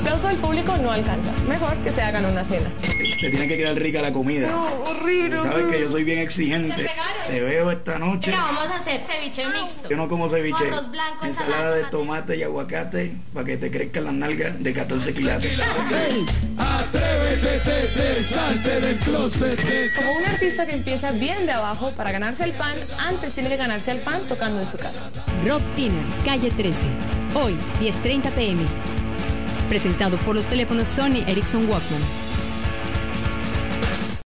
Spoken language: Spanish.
aplauso del público no alcanza. Mejor que se hagan una cena. Te tiene que quedar rica la comida. No, horrible. Sabes que yo soy bien exigente. Te veo esta noche. Mira, vamos a hacer ceviche mixto. Yo no como ceviche. Arroz blanco, Ensalada ensalada de tomate y aguacate para que te crezcan las nalgas de 14 quilates. Atrévete, tete, salte del closet. Como un artista que empieza bien de abajo para ganarse el pan, antes tiene que ganarse el pan tocando en su casa. Rock Dinner, calle 13. Hoy, 10.30 pm. Presentado por los teléfonos Sony Ericsson Walkman.